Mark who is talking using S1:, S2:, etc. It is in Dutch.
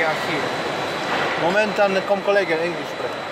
S1: Reagieren.
S2: Moment, dan komt collega Engels spreken.